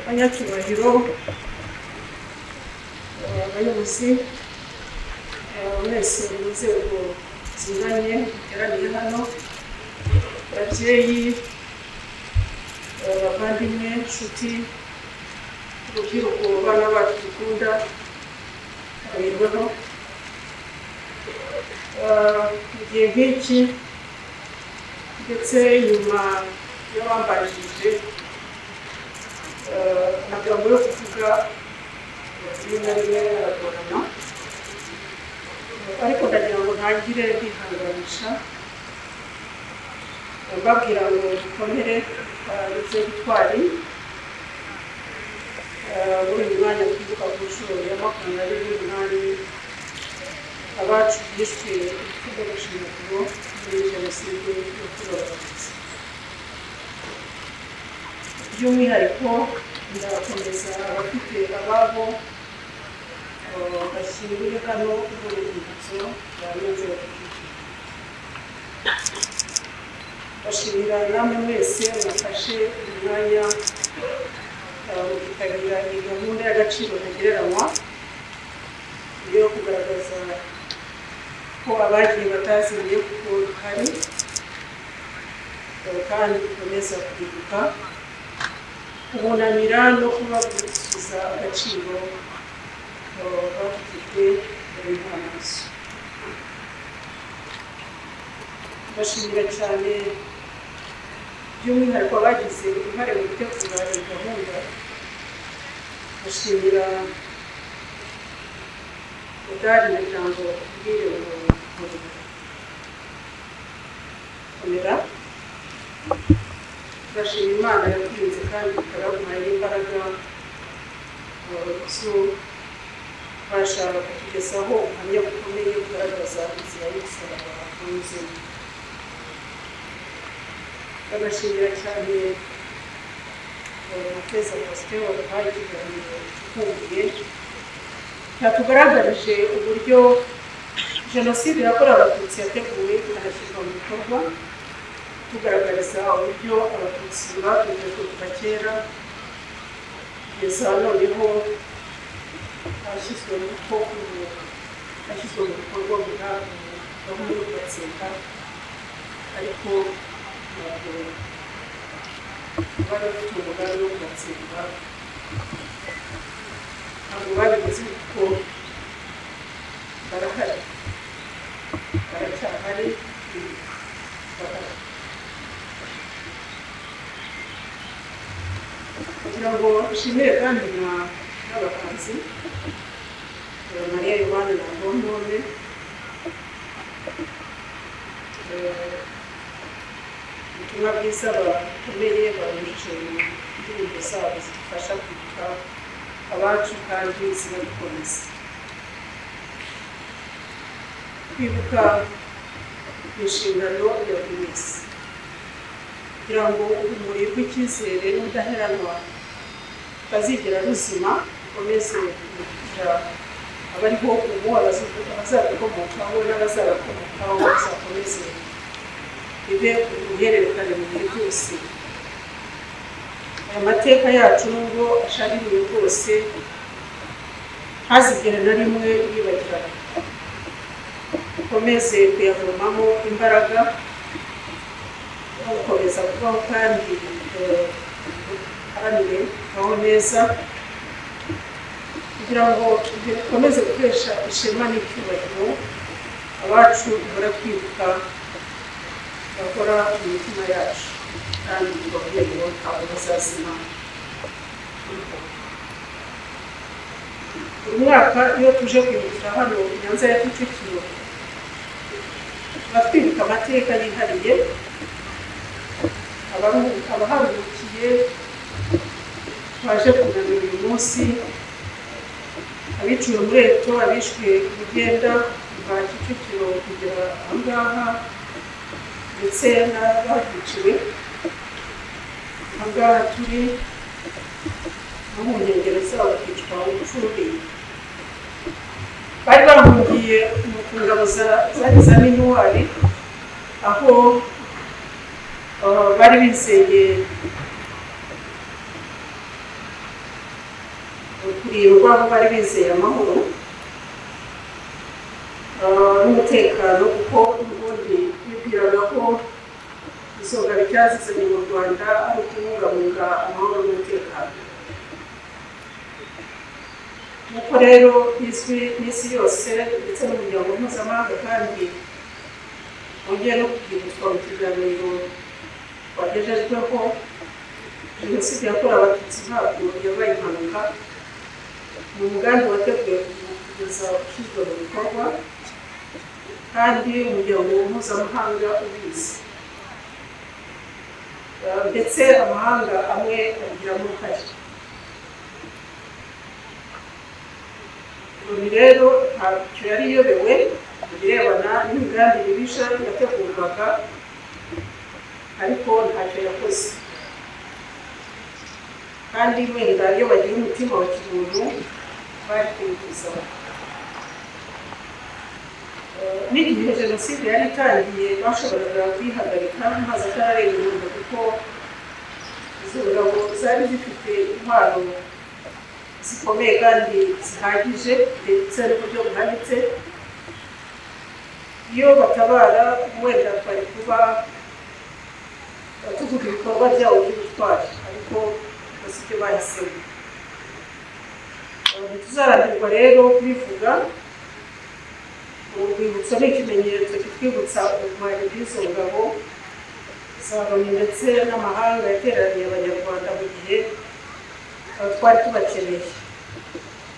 abanyacyubahiro eh, abayobozi eh, mwese mu nzego zinyuranye muteraniye hano. Babyeyi eh, bavandimwe inshuti urubyiruko bana bacu dukunda haberweho Eh, mu gihe nk'iki ndetse nyuma y'abambanjirije eh, amagambo yo kuvuga rimwe na rimwe aragorana ariko ndagira ngo ntangire ndihanganisha mbabwira ngo dukomere twagize gutwari Eh, muri uyu mwanya twibuka ku nshuro ya makumyabiri n'umunani abacu bishwe urupfu rw'agashinyaguro muri jenoside yakorewe abatutsi. By'umwihariko ndakomeza abafite ababo eh, bashyinguye hano mu rwibutso rwa nzego bashimira namwe mwese mwafashe umwanya mukitabira iyi gahunda y'agaciro ntagereranywa yo kugaragaza ko abagiye batazimiye kuko duhari eh, kandi dukomeza kwibuka kubunamira no kubasubiza agaciro eh, bafite muri ntamaso bashimira cyane by'umwihariko abagize uruhare mu gutegura iyi gahunda bashimira udari na jambo ubwire ngo komera turashima imana yakurinze kandi ikaraguhaye imbaraga eh, zo kubasha kutugezaho ubuhamya bukomeye bugaragaza inzira y'umusaraba wanyuzemo cyane muteza faustin waduhaye ikiganiro gikumbuye cyatugaragarije uburyo jenoside yakorewe abatutsi yateguwe ikanashyirwa mu bikorwa tugaragariza uburyo abatutsi batujejwe kuva kera kugeza noneho hashyizwe mu bikorwa guha gahunda yo kubatsinda ariko ntabwo bari bafite umugambi wo kubatsinda ntabwo babigize kuko barahari baracyahari bahari kugira ngo nshimire kandi na n'abahanzi eh, mariya yohani na bonone ubutumwa bwiza bakomeye banyujije mu ndirimbo zabo zidufasha kwibuka abacu kandi zinadukomeza kwibuka inshingano ya buri wese kugira ngo urumuri rw'icyizere n'ubudaheranwa rutazigera ruzima rukomeze kugira abariho ubu abazadukomokaho n'abazabakomokaho bazakomeze bibe uruhererekane mu bihe byose. Aya mateka yacu nubwo ashaririwe rwose ntazigere na rimwe yibagirana ukomeze kuyavomamo imbaraga no gukomeza kubaho kandi uharanire kubaho neza kugira ngo bikomeze guhesha ishema n'icyubahiro abacu duhora kwibuka bakora mu mitima yacu kandi ngo ntabwo bazazima buri mwaka iyo tuje kwibukira hano nyanza ya kicukiro tuba twibuka amateka yihariye abaharuhukiye twaje kunamira uyu munsi abiciwe umureto abishwe umugenda kuva kicukiro kugera aha ngaha. Ndetse n'abaviciwe aha ngaha turi no mu nkengero zabo bakicwa ubucumbi bari bahungiye ku ngabo za- zari za minuwari aho uh, bari bizeye kurindwa aho bari bizeye amahoro uh, n'umutekano kuko ko izo ngabo icyazizanye mu rwanda ari ukubungabunga amahoro n'umutekano nk'uko rero bizwi n'isi yose ndetse n'umuryango mpuzamahanga kandi wongeye no kubyibutswa mu kiganiro wagejejweho jenoside yakorewe abatutsi ntabwo yabaye impanuka ni umugambi wateguwe kugeza ushyizwe mu bikorwa kandi umuryango mpuzamahanga ubizi. Uh, ndetse amahanga amwe abigiramo uruhare Loni rero ntacyo yari iyobewe mu birebana n'imigambi mibisha yategurwaga ariko ntacyo yakoze. Kandi wenda iyo bagira umutima wa kimuntu bari Eh, n'igihe jenoside yari itangiye bashoboraga kuyihagarika amazi atararenga inkombe kuko izo ngabo zari zifite intwaro zikomeye kandi zihagije ndetse n'uburyo buhanitse iyo batabara wenda twari kuba. Tuvuga ibikorwa byabo by'ubutwari ariko si byo bahisemo ntituzarambirwa rero kubivuga urwibutso ni ikimenyetso kitwibutsa ubumari bw'izo ngabo za loni ndetse n'amahanga yateraniye abanyarwanda mu gihe twari tubakeneye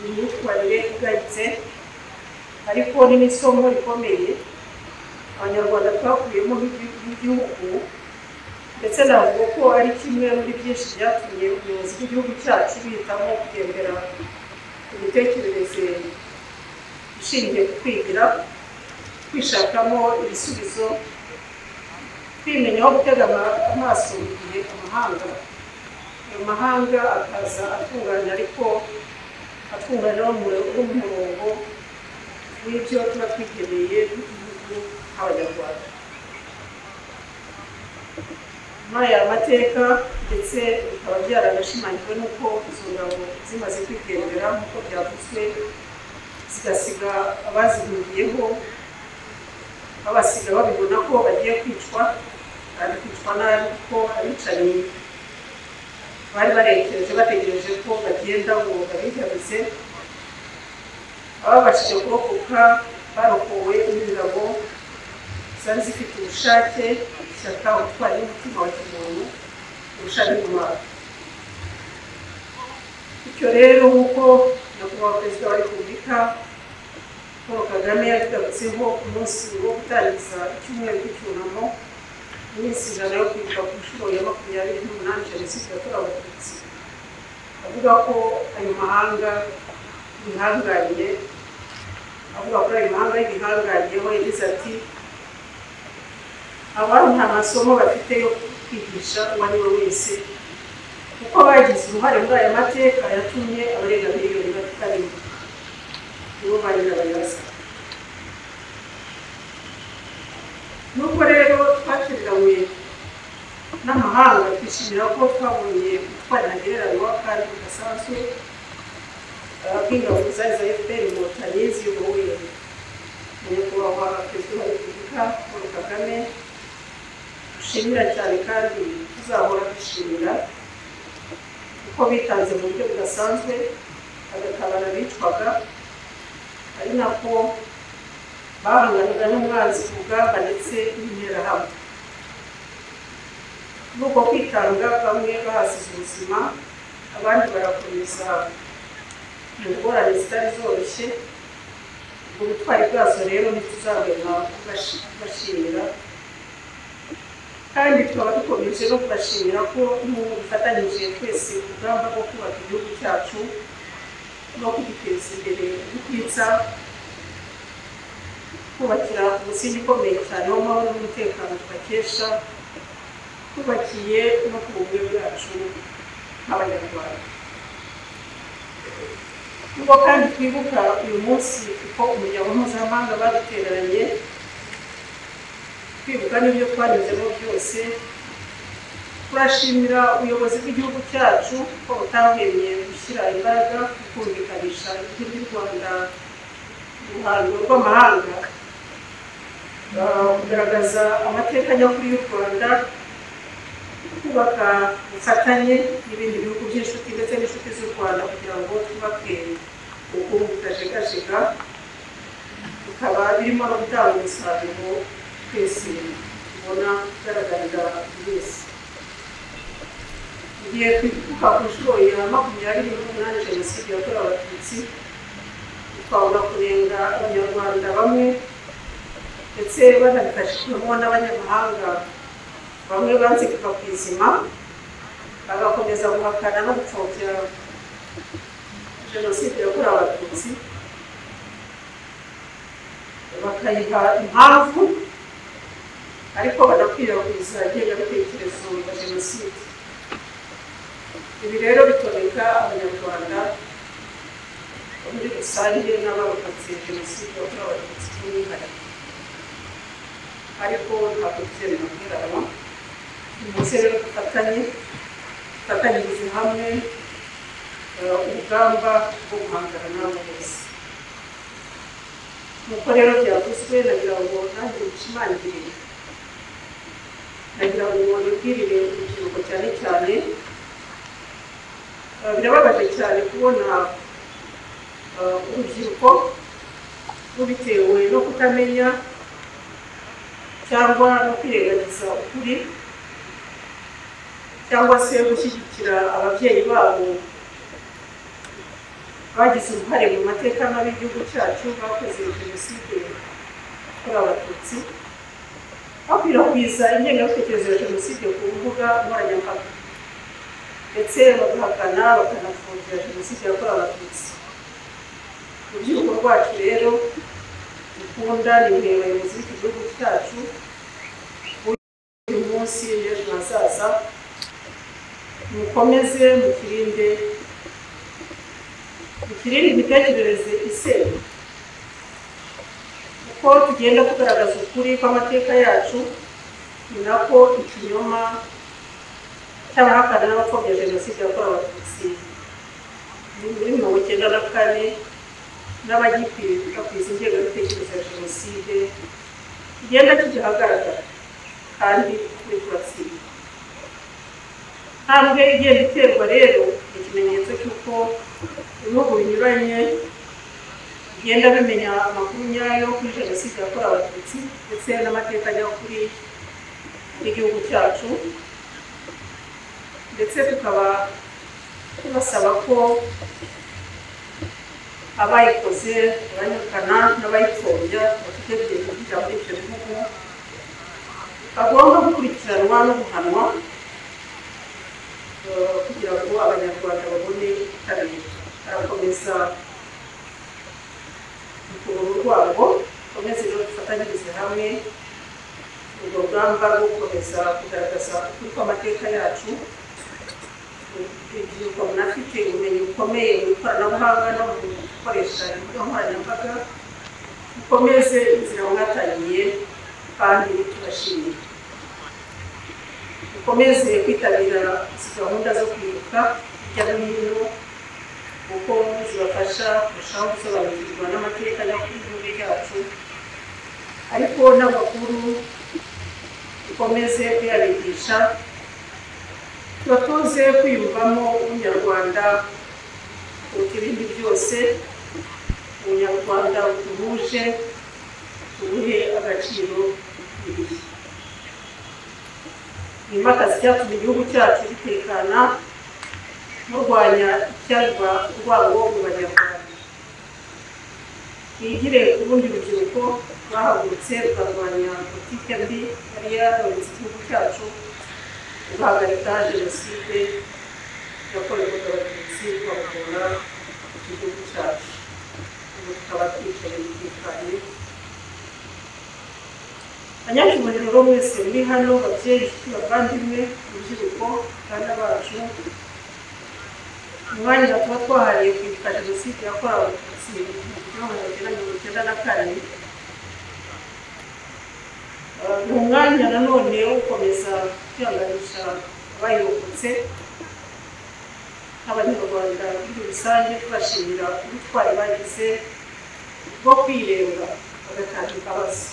ni imyitwarire igayitse ariko ni n'isomo rikomeye abanyarwanda twakuyemo nk'igi- nk'igihugu ndetse navuga ko ari kimwe muri byinshi byatumye ubuyobozi bw'igihugu cyacu bihitamo kugendera ku mitekerereze ishingiye ku kwigira kwishakamo ibisubizo kwimenyaho gutega ama- amaso mu gihe amahanga. Ayo mahanga akaza atunganya ariko atunganya no mu murongo w'ibyo tuba twigeneye nk'igihugu nk'abanyarwanda. Muri aya mateka ndetse bikaba byaranashimangiwe n'uko izo ngabo zimaze kwigendera nk'uko byavuzwe zigasiga abazihungiyeho babasiga babibona ko bagiye kwicwa kandi kwicwa nabi kuko abicanyi bari barekereje bategereje ko bagenda ngo babigabize. Ababashije kurokoka barokowe n'ingabo zari zifite ubushake ishyaka ubutwari n'umutima wa kimuntu kurusha n'intwaro bityo rero nk'uko nyakubahwa perezida wa repubulika paul kagame yabigarutseho ku munsi wo gutangiza icyumweru cy'icyunamo iminsi ijana yo kwibuka ku nshuro ya makumyabiri n'umunani jenoside yakorewe abatutsi avuga ko ayo mahanga yihanganiye avuga kuri ayo mahanga y'igihanganyeho yagize ati abantu nta masomo bafite yo kwigisha uwo ari we wese kuko bagize uruhare muri aya mateka yatumye abarenga miliyoni batarimbuka nibo bari n'abayobozi nubwo rero twatereranywe n'amahanga twishimira ko twabonye ubutwari ntagereranywa kandi budasanzwe uh, bw'ingabo zari za fpr inkotanyi ziyobowe nyakubahwa perezida wa repubulika paul kagame dushimira cyane kandi tuzahora dushimira kuko bitanze mu buryo budasanzwe bagatabara abicwaga ari nako bahanganaga n'umwanzi ku rugamba ndetse n'interahamwe muri uko kwitanga bamwe bahasize ubuzima abandi barakomeza mu ngorane zitari zoroshye ubwo butwari bwazo rero ntituzabona kubashimira kandi tukaba dukomeje no kubashimira ko mufatanyije twese urugamba rwo kubaka igihugu cyacu no kugiteza imbere ubutitsa kubakira umusingi ukomeye cyane w'amahoro n'umutekano tubakesha tubakiye no ku bumwe bwacu nk'abanyarwanda nubwo kandi twibuka uyu munsi kuko umuryango mpuzamahanga badutereranye kwibuka n'ibyo twanyuzemo byose turashimira ubuyobozi bw'igihugu cyacu ko butahwemye gushyira imbaraga mu kumvikanisha ijwi ry'u rwanda mu ruhando rw'amahanga. Uh, kugaragaza amateka nyakuri y'u rwanda kubaka ubufatanye n'ibindi bihugu by'inshuti ndetse n'inshuti z'u rwanda kugira ngo twubake ubukungu butajegajega bikaba birimo no gutanga umusaruro twese tubona ugaragarira buri wese. Igihe twibuka ku nshuro ya makumyabiri n'umunani jenoside yakorewe abatutsi twabona kunenga abanyarwanda bamwe ndetse banabifashijwemo n'abanyamahanga bamwe banze kuva ku izima bagakomeza guhakana no gupfobya jenoside yakorewe abatutsi bakayiha impamvu ariko banakwirakwiza ingengabitekerezo ya jenoside ibi rero bitondeka abanyarwanda muri rusange n'abarokotse jenoside yakorewe abatutsi by'umwihariko ariko ntabwo tugenda guheranwa umunsi rero dufatanye dufatanyirize hamwe urugamba rwo guhangana n'abo bose nk'uko rero byavuzwe nagira ngo nanjye bishimangire nagira ngo nibwirire urubyiruko cyane cyane birababaje cyane kubona eh, urubyiruko rubitewe no kutamenya cyangwa no kwirengagiza ukuri cyangwa se gushyigikira ababyeyi babo bagize uruhare mu mateka mabi y'igihugu cyacu bakoze jenoside yakorewe abatutsi bakwirakwiza ingengabitekerezo ya jenoside ku mbuga nkoranyambaga. Ndetse bagahakana bakanapfobya jenoside yakorewe abatutsi urubyiruko rwacu rero dukunda ni mwe bayobozi b'iki gihugu cyacu uyu munsi n'ejo hazaza mukomeze mukirinde mukirinde imitekerereze isenya uko tugenda tugaragaza ukuri kw'amateka yacu ni nako ikinyoma cy'abahakana n'abapfobya jenoside yakorewe abatutsi muri mirongo icyenda na kane n'abagikwirakwiza ingengabitekerezo ya jenoside tugenda kijya ahagaragara kandi turi kuratsinda intambwe igenda iterwa rero ni ikimenyetso cy'uko ibihugu binyuranye bigenda bimenya amakuru nyayo kuri jenoside yakorewe abatutsi ndetse n'amateka nyakuri y'igihugu cyacu ndetse tukaba tubasaba ko abayikoze abanyukana n'abayipfobya bafite kujya muri ibyo bihugu bagomba gukurikiranwa no guhanwa eh, kugira ngo abanyarwanda babone ubutabera barakomeza urugero rwabo bakomeze rero dufatanyirize hamwe urwo rugamba rwo gukomeza kugaragaza ukuri kw'amateka yacu urubyiruko runafite ubumenyi bukomeye mu ikoranabuhanga no mu gukoresha imbuga nkoranyambaga mukomeze inzira mwatangiye kandi tubashimiye mukomeze kwitabira izi gahunda zo kwibuka hirya no hino kuko zibafasha kurushaho gusobanukirwa n'amateka nyakuri y'igihugu cyacu ariko n'amakuru dukomeze kuyabigisha tubatoze kwiyumvamo ubunyarwanda kuruta ibindi byose ubunyarwanda buduhuje tubuhe agaciro igihe nimakazi cyatumye igihugu cyacu gitekana murwanya icyarwa urwango mu banyarwanda. Twigire ku rundi rubyiruko rwahagurutse rukarwanya politike mbi yari yararetse igihugu cyacu. Guhagarika jenoside yakorerwaga abatutsi bakura igihugu cyacu ubu tukaba twicaye dutekanye banyacyubahiro mwese muri hano babyeyi bavandimwe urubyiruko bana bacu umwanya tuba twahariye kwibuka jenoside yakorewe abatutsi mu gihumbi kimwe magana cyenda mirongo icyenda na kane Ni umwanya nanone wo gukomeza kwihanganisha abayirokotse nk'abanyarwanda muri rusange tubashimira ubutwari bagize bwo kwirenga bagatanga imbabazi.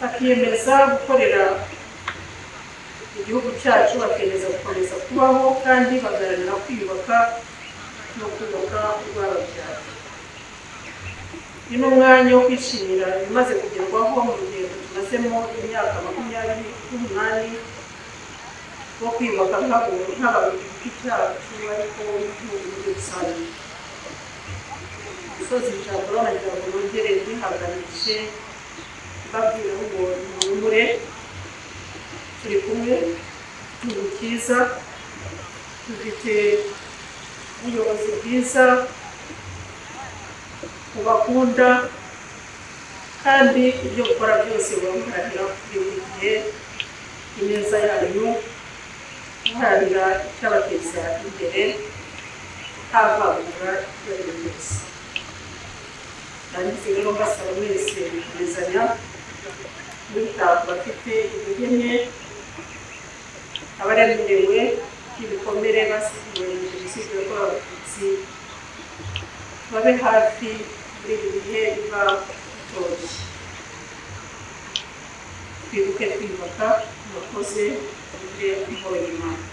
Bakiyemeza gukorera igihugu cyacu bakemeza gukomeza kubaho kandi bagaharanira kwiyubaka no kubaka urwababyara uyu ni umwanya wo kwishimira ibimaze kugerwaho mu rugendo tumazemo imyaka makumyabiri n'umunani wo kwiyubaka nk'abantu ku giti cyacu ariko n'igihugu muri rusange gusoza ijambo nagira ngo nongere ndihanganishe mbabwira ngo nimuhumure turi kumwe igihugu cyiza dufite ubuyobozi bwiza bubakunda kandi ibyo gukora byose babiharanira kuri buri gihe ineza yanyu guharanira icyabateza imbere nta vangura iryo ari ryo ryose nangize rero mbasaba mwese gukomezanya mwita ku bafite intege nke abaremerewe ibikomere basigiwe jenoside yakorewe abatutsi babe hafi bihe biba bitoroshye twibuke twiyubaka murakoze mugire amahoro y'imana